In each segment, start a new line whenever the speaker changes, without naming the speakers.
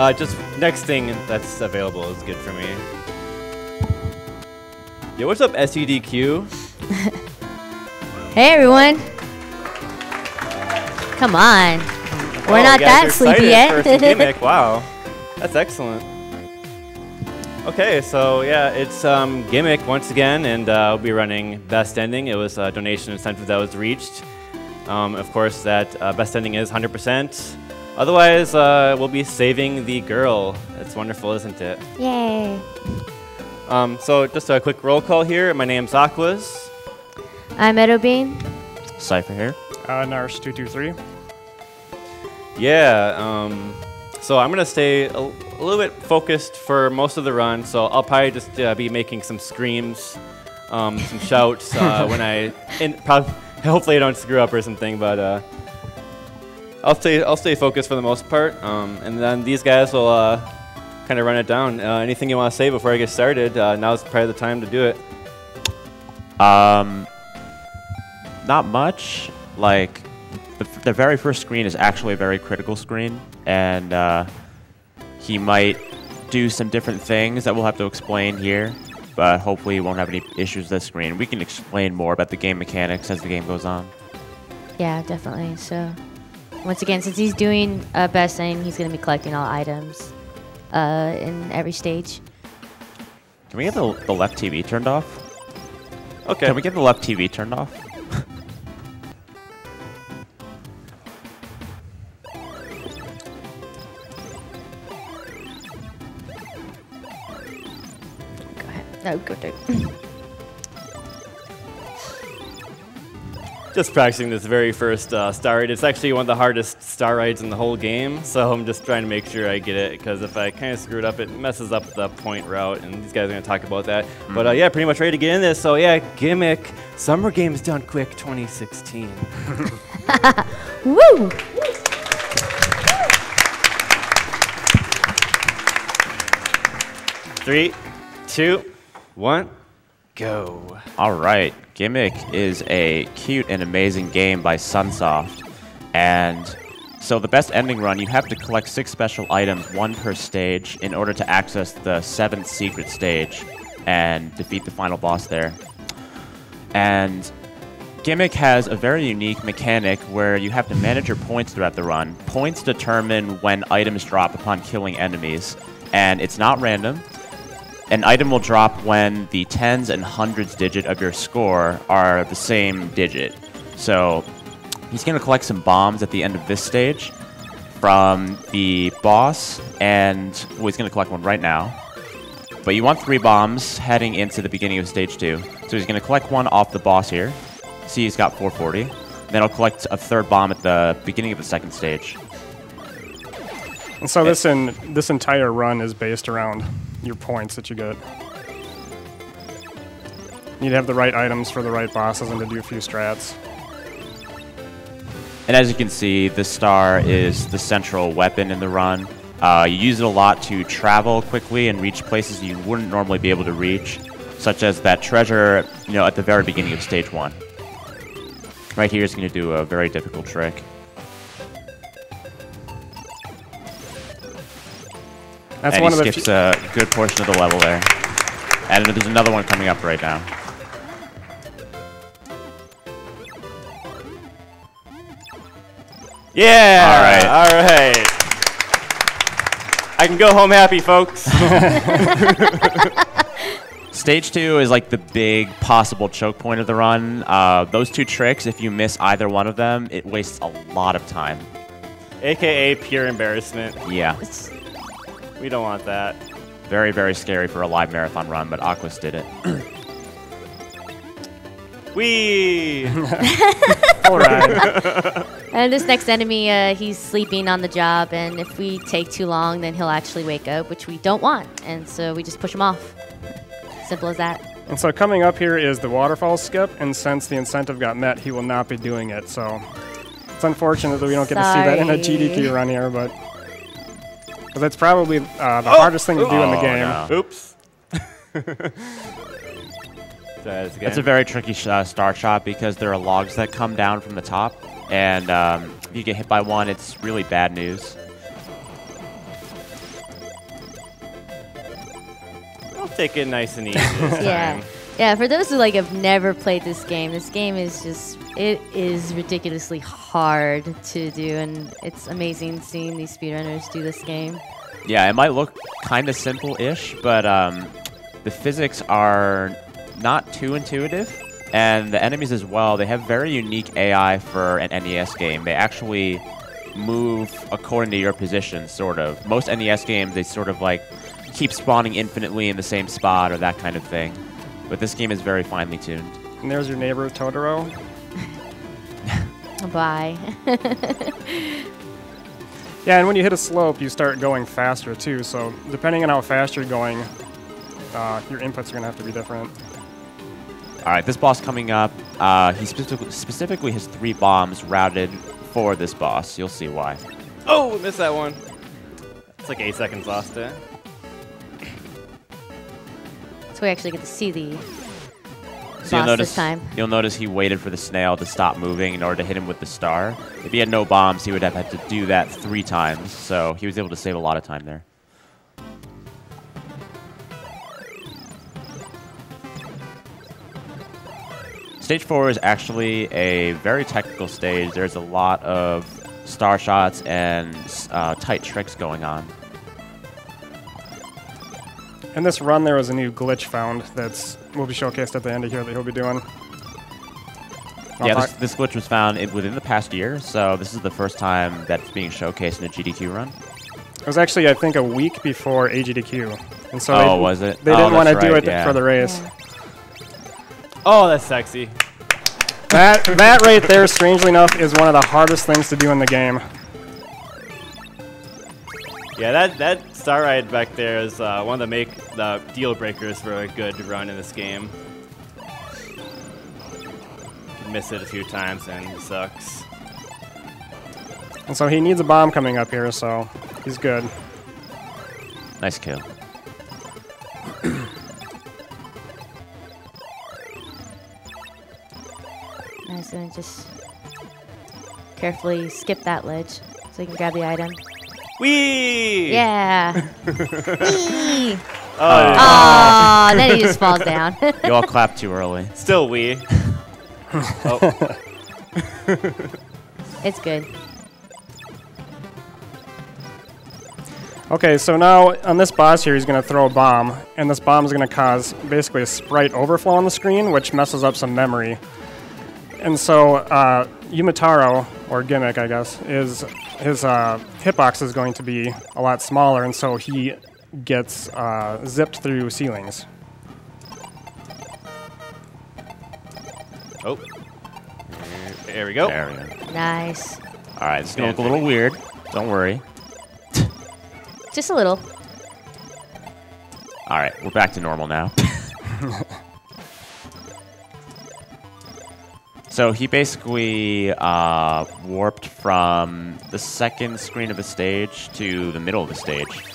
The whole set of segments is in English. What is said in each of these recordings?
Uh, just next thing that's available is good for me. Yo, what's up, SGDQ?
Hey everyone. Come on. We're
Oh,
not that sleepy
excited for some
yet.
Wow, that's excellent. Okay, so yeah, it's um, gimmick once again, and uh, I'll be running best ending. It was a donation incentive that was reached. Um, of course, that uh, best ending is 100%. Otherwise, uh, we'll be saving the girl. It's wonderful, isn't it?
Yay.
Um, so just a quick roll call here. My name's Aquas.
I'm Meadowbean.
Cypher here.
Uh, Nars two two three.
Yeah, um, so I'm gonna stay a, a little bit focused for most of the run. So I'll probably just uh, be making some screams, um, some shouts uh, when I, and probably, hopefully I don't screw up or something. But uh, I'll stay, I'll stay focused for the most part. Um, and then these guys will uh, kind of run it down. Uh, anything you want to say before I get started? Uh, now's probably the time to do it.
Um, not much. Like, the, the very first screen is actually a very critical screen, and uh, he might do some different things that we'll have to explain here. But hopefully, we won't have any issues with this screen. We can explain more about the game mechanics as the game goes on.
Yeah, definitely. So, once again, since he's doing uh, best thing, he's going to be collecting all items uh, in every stage.
Can we get the, the left TV turned off?
Okay.
Can we get the left TV turned off?
Go ahead. No, go do.
Just practicing this very first uh, star ride. It's actually one of the hardest star rides in the whole game, so I'm just trying to make sure I get it because if I kind of screw it up, it messes up the point route, and these guys are going to talk about that. But uh, yeah, pretty much ready to get in this. So yeah, gimmick. Summer Games Done Quick 2016.
Woo!
Three, two, one, go.
All right, Gimmick is a cute and amazing game by Sunsoft. And so the best ending run, you have to collect six special items, one per stage, in order to access the seventh secret stage and defeat the final boss there. And Gimmick has a very unique mechanic where you have to manage your points throughout the run. Points determine when items drop upon killing enemies, and it's not random. An item will drop when the tens and hundreds digit of your score are the same digit. So he's going to collect some bombs at the end of this stage from the boss, and well, he's going to collect one right now. But you want three bombs heading into the beginning of stage two. So he's going to collect one off the boss here. See, he's got 440. Then he'll collect a third bomb at the beginning of the second stage.
And so this in this entire run is based around your points that you get. You need to have the right items for the right bosses and to do a few strats.
And as you can see, the star is the central weapon in the run. Uh, you use it a lot to travel quickly and reach places you wouldn't normally be able to reach, such as that treasure, you know, at the very beginning of stage one. Right here is going to do a very difficult trick.
That's
and
one
he
of the
skips
few-
a good portion of the level there. And there's another one coming up right now.
Yeah.
All right.
All right. I can go home happy, folks.
Stage two is like the big possible choke point of the run. Uh, those two tricks, if you miss either one of them, it wastes a lot of time.
AKA pure embarrassment.
Yeah,
We don't want that.
very, very scary for a live marathon run, but Aquas did it.
We.
All right.
And this next enemy, uh, he's sleeping on the job, and if we take too long, then he'll actually wake up, which we don't want. And so we just push him off. Simple as that.
and so coming up here is the waterfall skip, and since the incentive got met, he will not be doing it. So it's unfortunate that we don't get to see that in a
Sorry.
GDQ run here, but because that's probably uh, the oh! hardest thing to do oh, in the
oh,
game.
No.
Oops.
That's a very tricky uh, star shot because there are logs that come down from the top, and um, if you get hit by one, it's really bad news.
I'll take it nice and easy.
yeah. Yeah, for those who like have never played this game, this game is just it is ridiculously hard to do and it's amazing seeing these speedrunners do this game.
Yeah, it might look kind of simple-ish, but um, the physics are not too intuitive, and the enemies as well. They have very unique AI for an NES game. They actually move according to your position, sort of. Most NES games, they sort of like keep spawning infinitely in the same spot or that kind of thing. But this game is very finely tuned.
And there's your neighbor Totoro.
Bye.
Yeah, and when you hit a slope, you start going faster too. So depending on how fast you're going, uh, your inputs are gonna have to be different.
All right, this boss coming up, uh, he specific- specifically has three bombs routed for this boss. You'll see why.
Oh, missed that one. It's like eight seconds lost it.
So we actually get to see the
So you'll notice,
this time.
you'll notice he waited for the snail to stop moving in order to hit him with the star. If he had no bombs, he would have had to do that three times. So he was able to save a lot of time there. Stage four is actually a very technical stage. There's a lot of star shots and uh, tight tricks going on.
In this run, there was a new glitch found that's will be showcased at the end of here that he'll be doing. I'll
yeah, this, this glitch was found in, within the past year, so this is the first time that it's being showcased in a GDQ run.
It was actually, I think, a week before AGDQ, and so
Oh,
they,
was it?
they
Oh,
didn't want to
that's
do it
yeah.
for the race.
Oh, that's sexy.
that that right there, strangely enough, is one of the hardest things to do in the game.
Yeah, that that star ride back there is uh, one of the make the deal breakers for a good run in this game. Miss it a few times and it sucks.
And so he needs a bomb coming up here, so he's good.
Nice kill.
Nice, and just carefully skip that ledge so you can grab the item.
Whee!
Yeah. Whee!
Oh, yeah.
Aw, then he just falls down.
You all clapped too early.
still wee. oh,
it's good.
Okay, so now on this boss here, he's going to throw a bomb, and this bomb is going to cause basically a sprite overflow on the screen, which messes up some memory. And so uh, Yumetaro, or Gimmick, I guess, is his uh, hitbox is going to be a lot smaller, and so he gets uh, zipped through ceilings.
oh. There we go.
There we go.
Nice.
All right, it's gonna look a little weird. Don't worry.
Just a little.
All right, we're back to normal now. so he basically uh, warped from the second screen of the stage to the middle of the stage.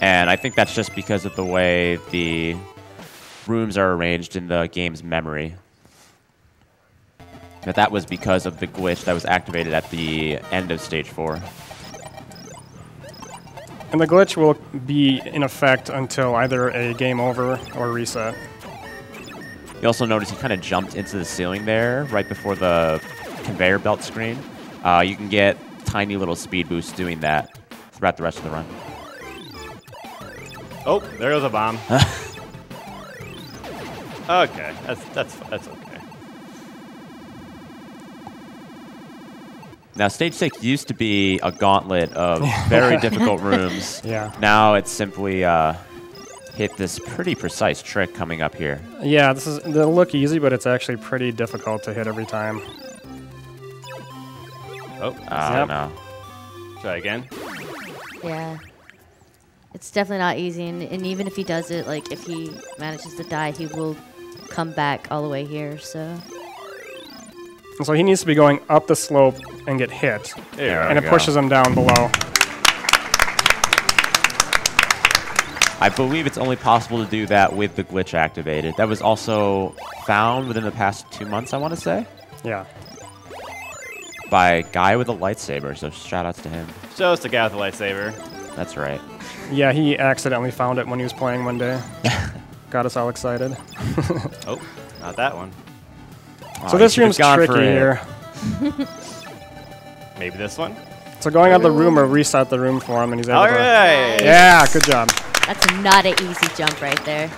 And I think that's just because of the way the rooms are arranged in the game's memory. But that was because of the glitch that was activated at the end of stage four.
And the glitch will be in effect until either a game over or reset.
You also notice he kind of jumped into the ceiling there right before the conveyor belt screen. Uh, you can get tiny little speed boosts doing that throughout the rest of the run.
Oh, there goes a bomb. okay, that's that's that's okay.
Now, stage six used to be a gauntlet of very difficult rooms.
Yeah.
Now it's simply uh, hit this pretty precise trick coming up here.
Yeah, this is it'll look easy, but it's actually pretty difficult to hit every time.
Oh,
I
Yep.
don't
try again.
Yeah. It's definitely not easy, and, and even if he does it, like if he manages to die, he will come back all the way here. So
And so he needs to be going up the slope and get hit,
There
and
we
it
go.
pushes him down below.
I believe it's only possible to do that with the glitch activated. That was also found within the past two months, I want to say,
Yeah.
by a guy with a lightsaber. So shout outs to him.
Show us the guy with the lightsaber.
That's right.
Yeah, he accidentally found it when he was playing one day. Got us all excited.
Oh, not that one.
Aw,
so
you
this
should've
room's
gone
tricky
for
here.
Maybe this one.
So going out of the room or reset the room for him, and he's able
All
to.
right.
Yeah, good job.
That's not an easy jump right there.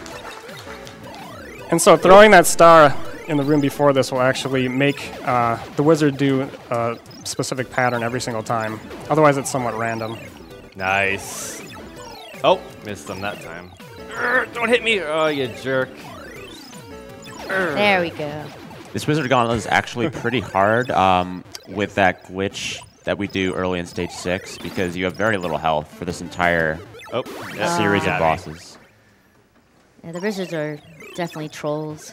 And so throwing that star in the room before this will actually make uh, the wizard do a specific pattern every single time. Otherwise, it's somewhat random.
Nice. Oh, missed them that time. Urgh, don't hit me. Oh, you jerk.
There we go.
This Wizard Gauntlet is actually pretty hard um, with that glitch that we do early in stage six because you have very little health for this entire
Oh, yeah.
series
Got
of bosses.
Yeah, the wizards are definitely trolls.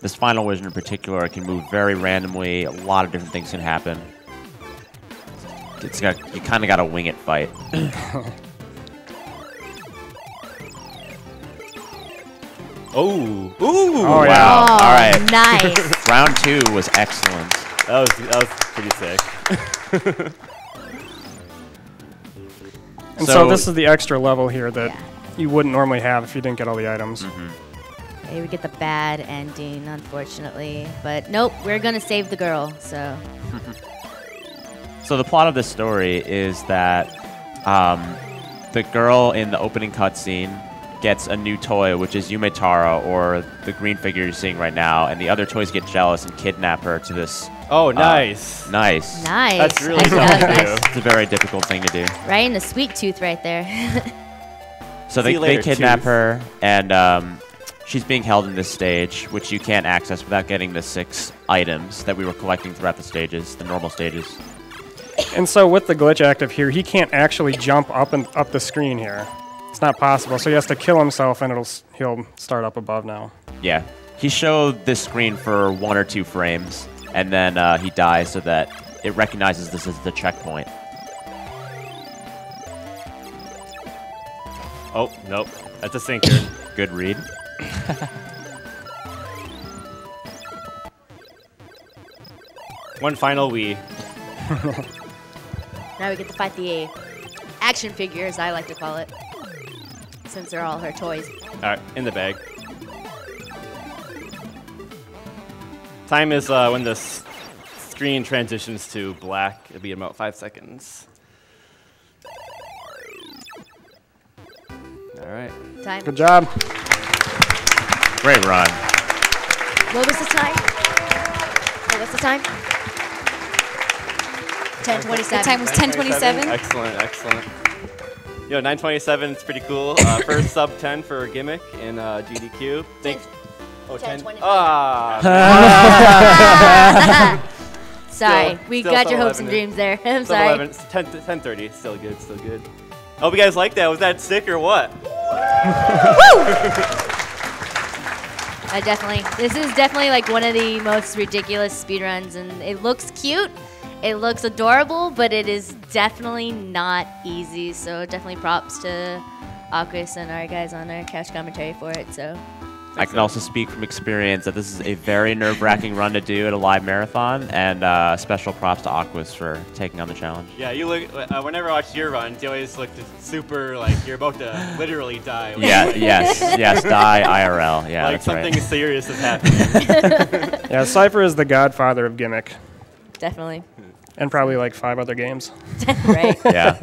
This final wizard in particular can move very randomly. A lot of different things can happen. It's got you kind of got to wing it fight.
Oh, ooh.
Oh, oh yeah.
Wow.
Oh,
All right.
nice.
Round two was excellent.
That was that was pretty sick.
And so,
So-
this is the extra level here that
Yeah.
you wouldn't normally have if you didn't get all the items.
Mm-hmm.
Hey, we get the bad ending, unfortunately. But nope, we're gonna save the girl. So
So the plot of this story is that um, the girl in the opening cutscene gets a new toy, which is Yumetaro, or the green figure you're seeing right now, and the other toys get jealous and kidnap her to this.
Oh,
uh,
nice.
nice.
nice.
That's really
I
tough
know,
to do.
It's a very difficult thing to do.
Right in the sweet tooth, right there.
So
See
they,
later,
they kidnap
Tooth.
her, and um, she's being held in this stage, which you can't access without getting the six items that we were collecting throughout the stages, the normal stages.
And so with the glitch active here, he can't actually jump up and up the screen here. It's not possible. So he has to kill himself, and it'll he'll start up above now.
Yeah. He showed this screen for one or two frames, and then uh, he dies so that it recognizes this as the checkpoint.
Oh, nope. That's a sinker.
Good read.
One final we.
now we get to fight the action figure, as I like to call it, since they're all her toys.
All right, in the bag. Time is uh, when the screen transitions to black. It'll be in about five seconds. All right.
Time.
Good job.
Great run.
What was the time? What was the time? 10:27.
The time was 10:27.
Excellent, excellent. Yo, 927 is pretty cool. Uh, first sub 10 for a Gimmick in uh, GDQ. Thank. Oh, 10.
10,
Ah,
Sorry,
Still-
we
still
got your hopes and dreams there. I'm sorry.
11. It's 10, 1030. Still good, still good. I Hope you guys like that. Was that sick or what?
I definitely. This is definitely like one of the most ridiculous speedruns, and it looks cute. It looks adorable, but it is definitely not easy. So definitely props to Aquas and our guys on our couch commentary for it. So
I can also speak from experience that this is a very nerve-wracking run to do at a live marathon, and uh, special props to Aquas for taking on the challenge.
Yeah, you look. Uh, whenever I watched your runs, you always look super like you're about to literally die.
Yeah, yes, yes, die IRL. Yeah,
like
that's
something
right.
serious is happening.
Yeah, Cypher is the godfather of gimmick,
definitely,
and probably like five other games.
right?
Yeah.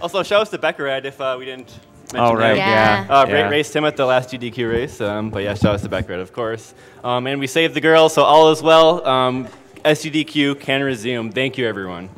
also, shout out to Beckerad if uh, we didn't. Mention
Oh right,
him.
Yeah.
yeah.
Uh,
yeah.
ra- raced him at the last GDQ race, um, but yeah, shout out to Beckerad, of course. Um, and we saved the girl, so all is well. Um, SGDQ can resume. Thank you, everyone.